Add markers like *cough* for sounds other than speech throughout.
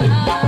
Ah. *laughs*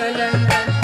kalanga